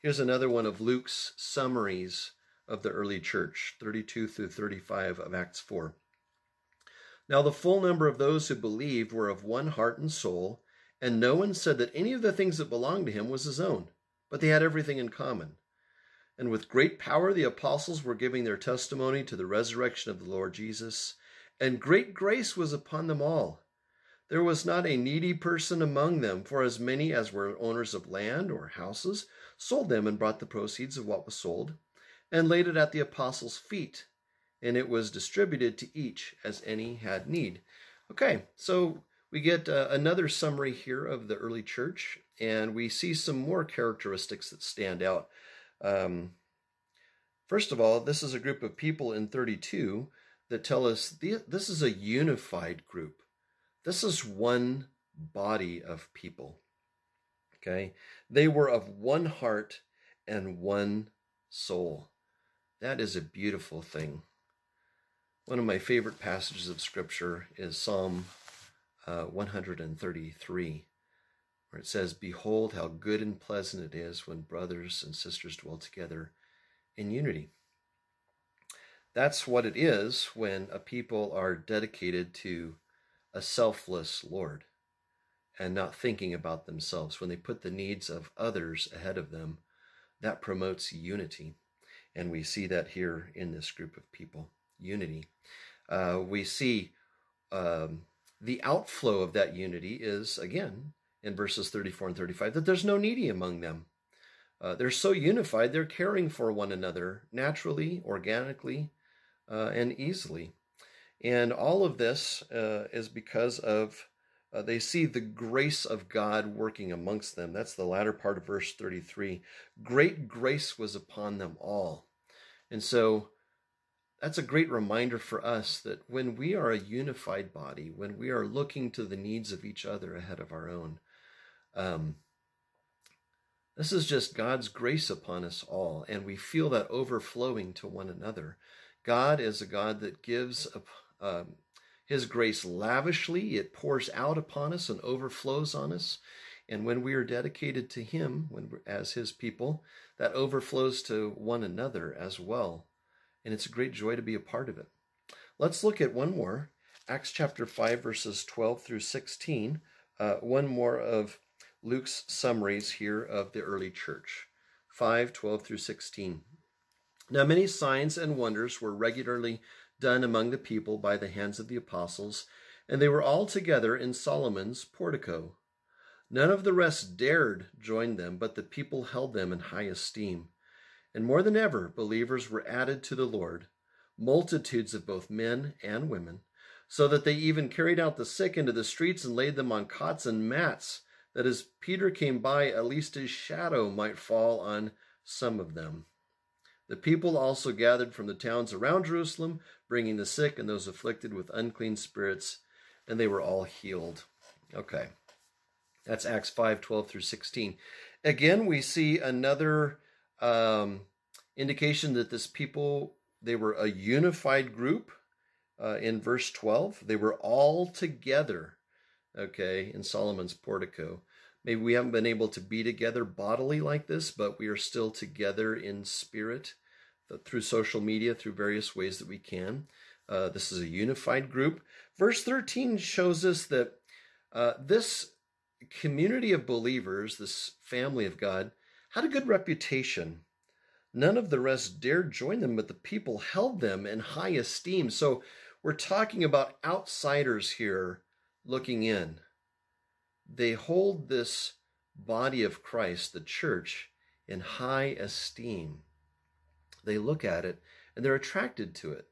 Here's another one of Luke's summaries of the early church, 32 through 35 of Acts 4. Now the full number of those who believed were of one heart and soul, and no one said that any of the things that belonged to him was his own, but they had everything in common. And with great power the apostles were giving their testimony to the resurrection of the Lord Jesus, and great grace was upon them all. There was not a needy person among them, for as many as were owners of land or houses sold them and brought the proceeds of what was sold, and laid it at the apostles' feet, and it was distributed to each as any had need. Okay, so we get uh, another summary here of the early church, and we see some more characteristics that stand out. Um, first of all, this is a group of people in 32 that tell us the, this is a unified group. This is one body of people. Okay? They were of one heart and one soul. That is a beautiful thing. One of my favorite passages of Scripture is Psalm uh, 133, where it says, Behold, how good and pleasant it is when brothers and sisters dwell together in unity. That's what it is when a people are dedicated to a selfless Lord and not thinking about themselves, when they put the needs of others ahead of them, that promotes unity. And we see that here in this group of people unity. Uh, we see um, the outflow of that unity is, again, in verses 34 and 35, that there's no needy among them. Uh, they're so unified, they're caring for one another naturally, organically, uh, and easily. And all of this uh, is because of uh, they see the grace of God working amongst them. That's the latter part of verse 33. Great grace was upon them all. And so that's a great reminder for us that when we are a unified body, when we are looking to the needs of each other ahead of our own, um, this is just God's grace upon us all, and we feel that overflowing to one another. God is a God that gives um, his grace lavishly, it pours out upon us and overflows on us. And when we are dedicated to Him, when as His people, that overflows to one another as well. And it's a great joy to be a part of it. Let's look at one more Acts chapter 5, verses 12 through 16. Uh, one more of Luke's summaries here of the early church 5, 12 through 16. Now, many signs and wonders were regularly done among the people by the hands of the apostles, and they were all together in Solomon's portico. None of the rest dared join them, but the people held them in high esteem. And more than ever, believers were added to the Lord, multitudes of both men and women, so that they even carried out the sick into the streets and laid them on cots and mats, that as Peter came by, at least his shadow might fall on some of them. The people also gathered from the towns around Jerusalem, bringing the sick and those afflicted with unclean spirits, and they were all healed. Okay. That's Acts 5 12 through 16. Again, we see another um, indication that this people, they were a unified group uh, in verse 12. They were all together, okay, in Solomon's portico. Maybe we haven't been able to be together bodily like this, but we are still together in spirit through social media, through various ways that we can. Uh, this is a unified group. Verse 13 shows us that uh, this community of believers, this family of God, had a good reputation. None of the rest dared join them, but the people held them in high esteem. So we're talking about outsiders here looking in. They hold this body of Christ, the church, in high esteem. They look at it and they're attracted to it.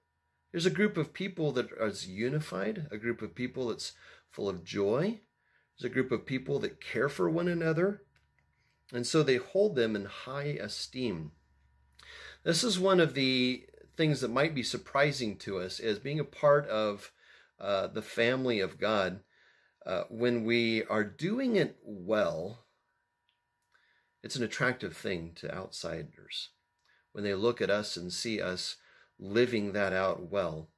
There's a group of people that is unified, a group of people that's full of joy. There's a group of people that care for one another. And so they hold them in high esteem. This is one of the things that might be surprising to us as being a part of uh, the family of God. Uh, when we are doing it well, it's an attractive thing to outsiders. When they look at us and see us living that out well,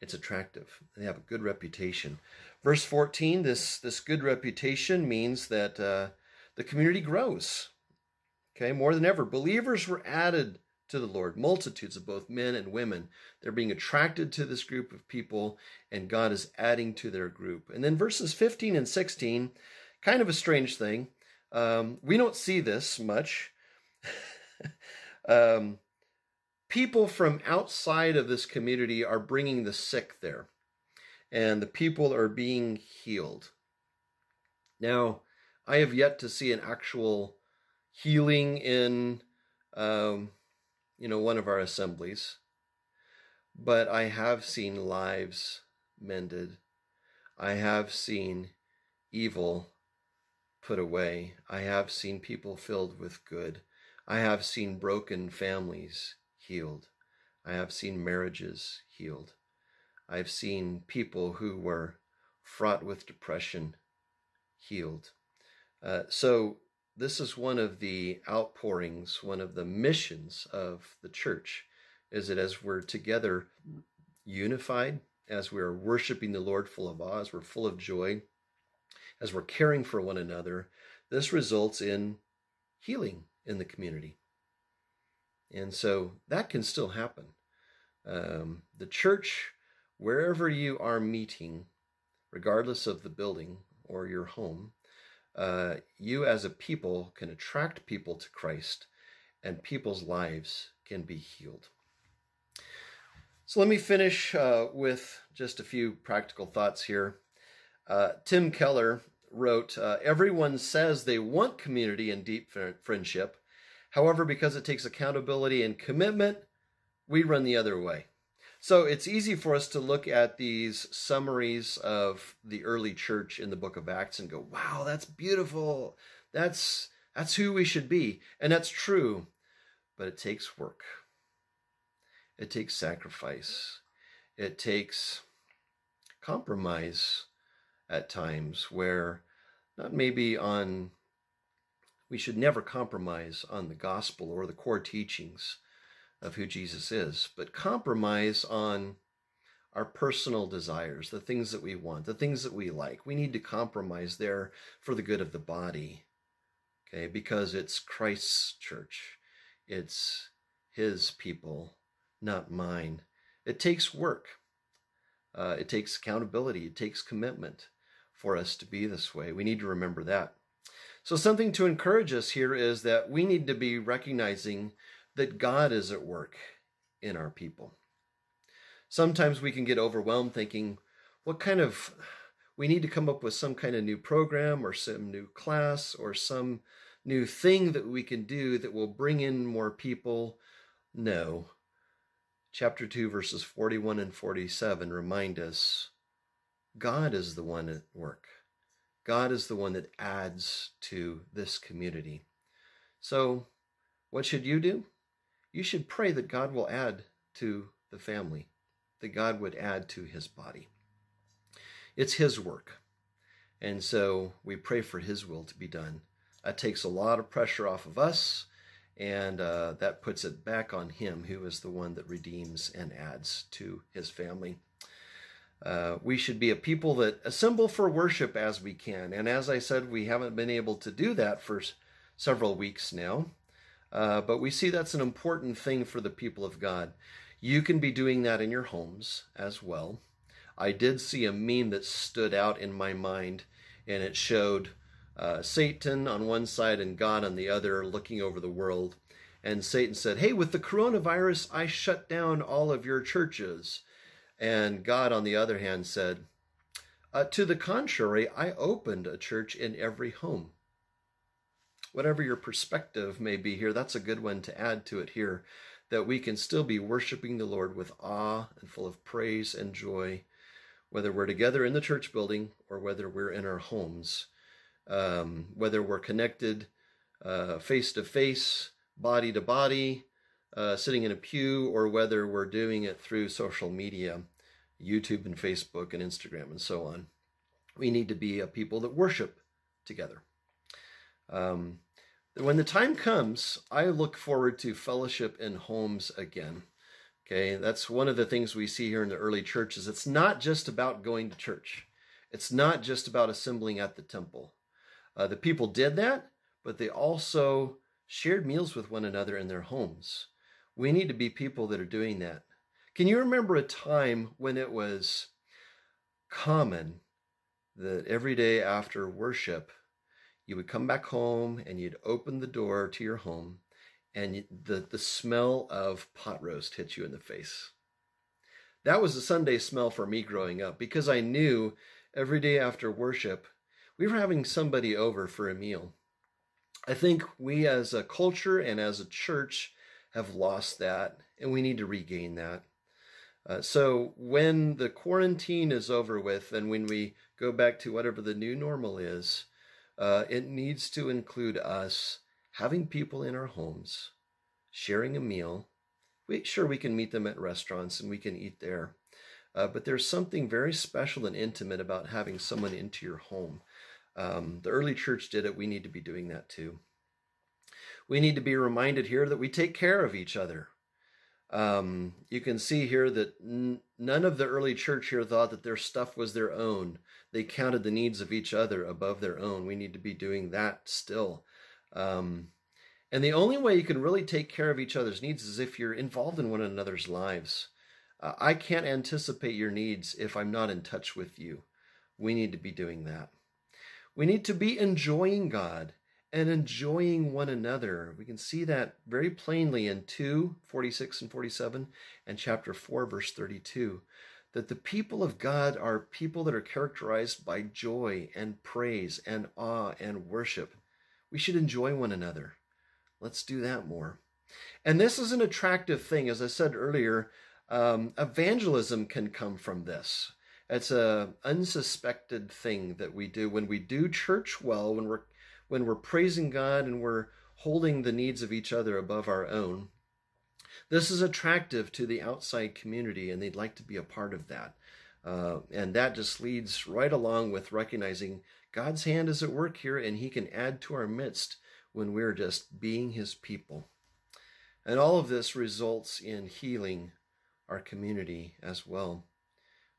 it's attractive. They have a good reputation. Verse 14, this, this good reputation means that uh, the community grows. Okay, more than ever. Believers were added to the Lord, multitudes of both men and women. They're being attracted to this group of people, and God is adding to their group. And then verses 15 and 16, kind of a strange thing. Um, we don't see this much. um, people from outside of this community are bringing the sick there, and the people are being healed. Now, I have yet to see an actual healing in, um, you know, one of our assemblies, but I have seen lives mended. I have seen evil put away. I have seen people filled with good. I have seen broken families healed. I have seen marriages healed. I've seen people who were fraught with depression healed. Uh, so, this is one of the outpourings, one of the missions of the church, is that as we're together unified, as we're worshiping the Lord full of awe, as we're full of joy, as we're caring for one another, this results in healing in the community. And so that can still happen. Um, the church, wherever you are meeting, regardless of the building or your home, uh, you as a people can attract people to Christ and people's lives can be healed. So let me finish uh, with just a few practical thoughts here. Uh, Tim Keller wrote uh, Everyone says they want community and deep friendship, However, because it takes accountability and commitment, we run the other way. So it's easy for us to look at these summaries of the early church in the book of Acts and go, "Wow, that's beautiful. That's that's who we should be." And that's true, but it takes work. It takes sacrifice. It takes compromise at times where not maybe on we should never compromise on the gospel or the core teachings of who Jesus is, but compromise on our personal desires, the things that we want, the things that we like. We need to compromise there for the good of the body, okay? Because it's Christ's church, it's his people, not mine. It takes work, uh, it takes accountability, it takes commitment for us to be this way. We need to remember that. So, something to encourage us here is that we need to be recognizing that God is at work in our people. Sometimes we can get overwhelmed thinking, what kind of, we need to come up with some kind of new program or some new class or some new thing that we can do that will bring in more people. No. Chapter 2, verses 41 and 47 remind us God is the one at work. God is the one that adds to this community. So, what should you do? You should pray that God will add to the family, that God would add to his body. It's his work. And so we pray for his will to be done. That takes a lot of pressure off of us, and uh, that puts it back on him, who is the one that redeems and adds to his family. Uh, we should be a people that assemble for worship as we can. And as I said, we haven't been able to do that for several weeks now. Uh, but we see that's an important thing for the people of God. You can be doing that in your homes as well. I did see a meme that stood out in my mind, and it showed uh, Satan on one side and God on the other looking over the world. And Satan said, Hey, with the coronavirus, I shut down all of your churches. And God, on the other hand, said, uh, To the contrary, I opened a church in every home. Whatever your perspective may be here, that's a good one to add to it here that we can still be worshiping the Lord with awe and full of praise and joy, whether we're together in the church building or whether we're in our homes, um, whether we're connected face to face, body to body, uh, sitting in a pew, or whether we're doing it through social media, YouTube and Facebook and Instagram and so on. We need to be a people that worship together. Um, when the time comes, I look forward to fellowship in homes again. Okay, that's one of the things we see here in the early churches. It's not just about going to church. It's not just about assembling at the temple. Uh, the people did that, but they also shared meals with one another in their homes. We need to be people that are doing that. Can you remember a time when it was common that every day after worship, you would come back home and you'd open the door to your home and the, the smell of pot roast hit you in the face. That was the Sunday smell for me growing up because I knew every day after worship, we were having somebody over for a meal. I think we as a culture and as a church have lost that, and we need to regain that. Uh, so when the quarantine is over with, and when we go back to whatever the new normal is, uh, it needs to include us having people in our homes, sharing a meal. We, sure, we can meet them at restaurants and we can eat there. Uh, but there's something very special and intimate about having someone into your home. Um, the early church did it. We need to be doing that too. We need to be reminded here that we take care of each other. Um, you can see here that n- none of the early church here thought that their stuff was their own. They counted the needs of each other above their own. We need to be doing that still. Um, and the only way you can really take care of each other's needs is if you're involved in one another's lives. Uh, I can't anticipate your needs if I'm not in touch with you. We need to be doing that. We need to be enjoying God and enjoying one another. We can see that very plainly in 2 46 and 47 and chapter 4, verse 32. That the people of God are people that are characterized by joy and praise and awe and worship. We should enjoy one another. Let's do that more. And this is an attractive thing. As I said earlier, um, evangelism can come from this. It's a unsuspected thing that we do when we do church well, when we're when we're praising God and we're holding the needs of each other above our own. This is attractive to the outside community, and they'd like to be a part of that. Uh, and that just leads right along with recognizing God's hand is at work here, and He can add to our midst when we're just being His people. And all of this results in healing our community as well.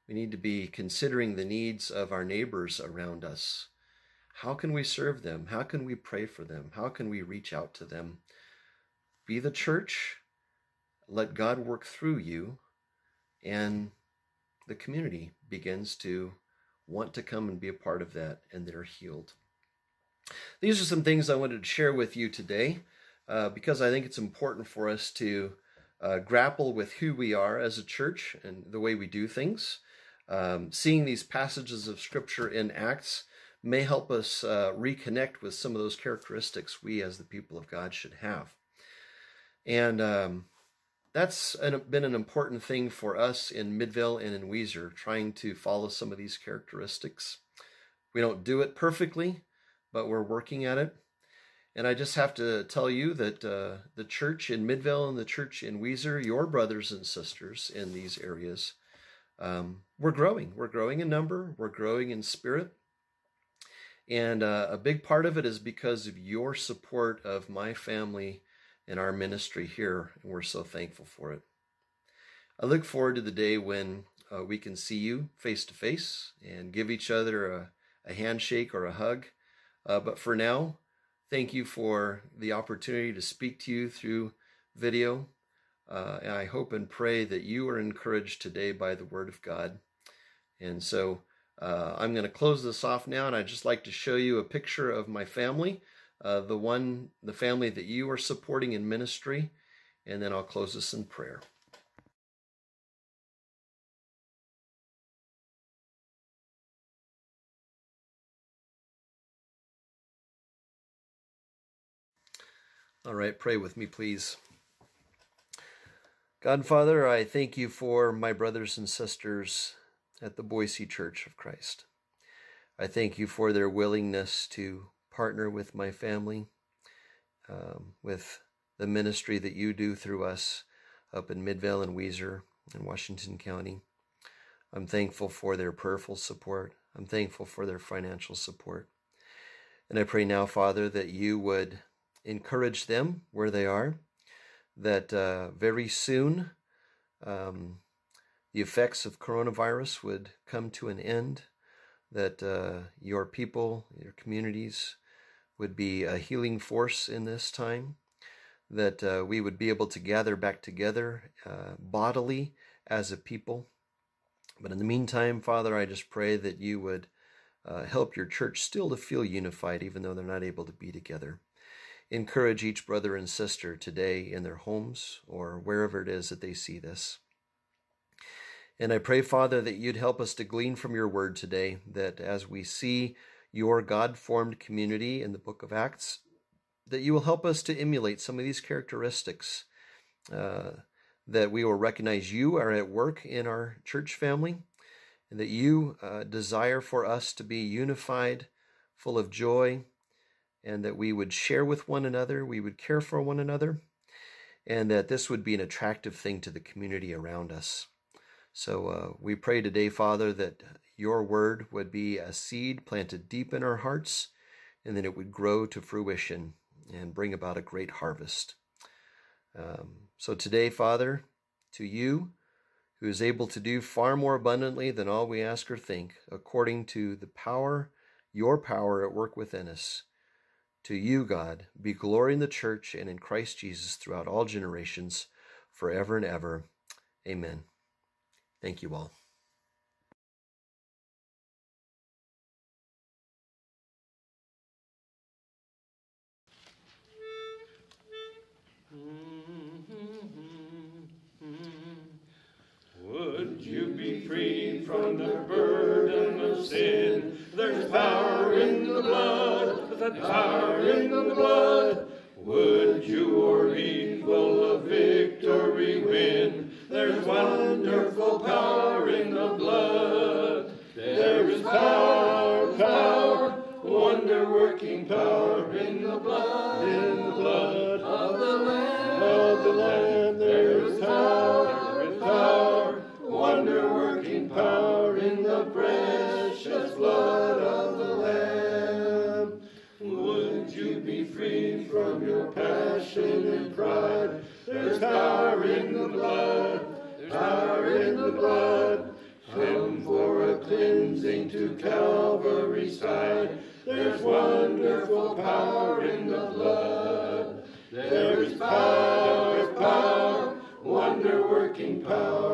We need to be considering the needs of our neighbors around us. How can we serve them? How can we pray for them? How can we reach out to them? Be the church. Let God work through you, and the community begins to want to come and be a part of that, and they're healed. These are some things I wanted to share with you today uh, because I think it's important for us to uh, grapple with who we are as a church and the way we do things. Um, seeing these passages of Scripture in Acts may help us uh, reconnect with some of those characteristics we as the people of God should have. And um, that's an, been an important thing for us in Midvale and in Weiser, trying to follow some of these characteristics. We don't do it perfectly, but we're working at it. And I just have to tell you that uh, the church in Midvale and the church in Weiser, your brothers and sisters in these areas, um, we're growing. We're growing in number, we're growing in spirit. And uh, a big part of it is because of your support of my family and our ministry here, and we're so thankful for it. I look forward to the day when uh, we can see you face to face and give each other a, a handshake or a hug. Uh, but for now, thank you for the opportunity to speak to you through video. Uh, I hope and pray that you are encouraged today by the Word of God. And so uh, I'm going to close this off now, and I'd just like to show you a picture of my family. uh, the one, the family that you are supporting in ministry, and then I'll close this in prayer. All right, pray with me, please. God, Father, I thank you for my brothers and sisters at the Boise Church of Christ. I thank you for their willingness to partner with my family, um, with the ministry that you do through us up in Midvale and Weiser in Washington County. I'm thankful for their prayerful support. I'm thankful for their financial support. And I pray now, Father, that you would encourage them where they are, that uh, very soon um, the effects of coronavirus would come to an end, that uh, your people, your communities would be a healing force in this time, that uh, we would be able to gather back together uh, bodily as a people. But in the meantime, Father, I just pray that you would uh, help your church still to feel unified, even though they're not able to be together encourage each brother and sister today in their homes or wherever it is that they see this. And I pray, Father, that you'd help us to glean from your word today, that as we see your God formed community in the book of Acts, that you will help us to emulate some of these characteristics, uh, that we will recognize you are at work in our church family, and that you uh, desire for us to be unified, full of joy, and that we would share with one another, we would care for one another, and that this would be an attractive thing to the community around us. So uh, we pray today, Father, that your word would be a seed planted deep in our hearts, and that it would grow to fruition and bring about a great harvest. Um, so today, Father, to you, who is able to do far more abundantly than all we ask or think, according to the power, your power at work within us. To you, God, be glory in the church and in Christ Jesus throughout all generations, forever and ever. Amen. Thank you all. Would you be free from the burden of sin? There's power in the blood, the power in the blood. Would you or evil a victory win? There's wonderful power in the blood. There is power, power, wonder working power in the blood, in the blood of the Lamb, of the Lamb. There is power, there is power, wonder working power in the precious blood of the Lamb. Would you be free from your passion and pride? There's power in the blood, power in the blood. Come for a cleansing to Calvary's side. There's wonderful power in the blood. There is power, power, wonder working power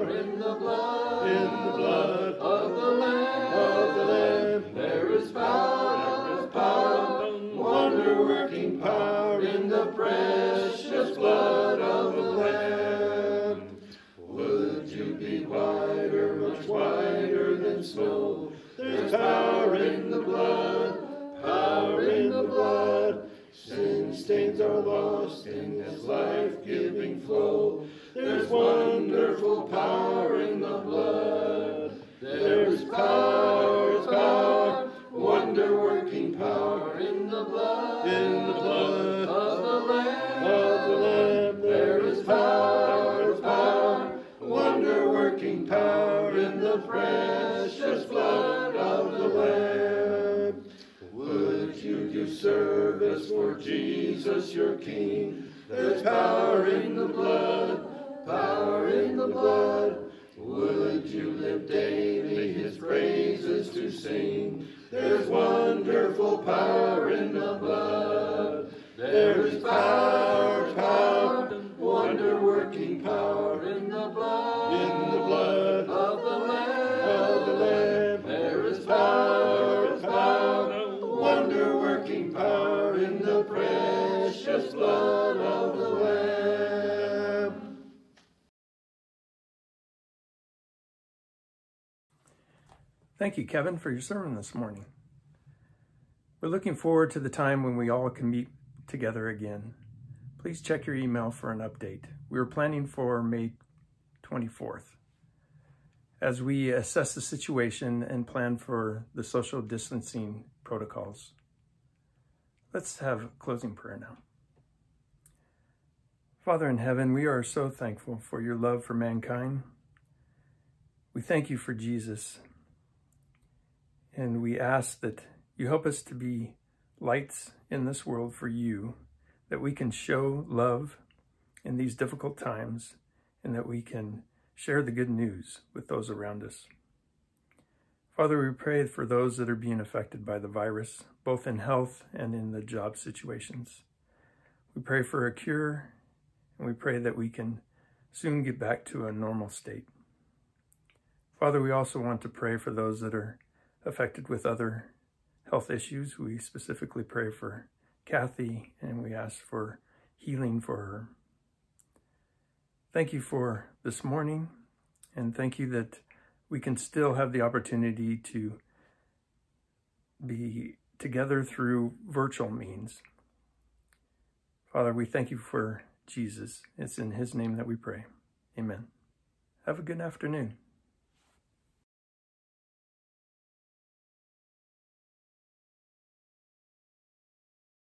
stains are lost in this life-giving flow. There's wonderful power in the blood. There's power, service for Jesus your King? There's power in the blood, power in the blood. Would you live daily his praises to sing? There's wonderful power in the blood. There is power, Thank you, Kevin, for your sermon this morning. We're looking forward to the time when we all can meet together again. Please check your email for an update. We are planning for May 24th as we assess the situation and plan for the social distancing protocols. Let's have closing prayer now. Father in heaven, we are so thankful for your love for mankind. We thank you for Jesus. And we ask that you help us to be lights in this world for you, that we can show love in these difficult times, and that we can share the good news with those around us. Father, we pray for those that are being affected by the virus, both in health and in the job situations. We pray for a cure, and we pray that we can soon get back to a normal state. Father, we also want to pray for those that are affected with other health issues. We specifically pray for Kathy and we ask for healing for her. Thank you for this morning and thank you that we can still have the opportunity to be together through virtual means. Father, we thank you for Jesus. It's in his name that we pray. Amen. Have a good afternoon.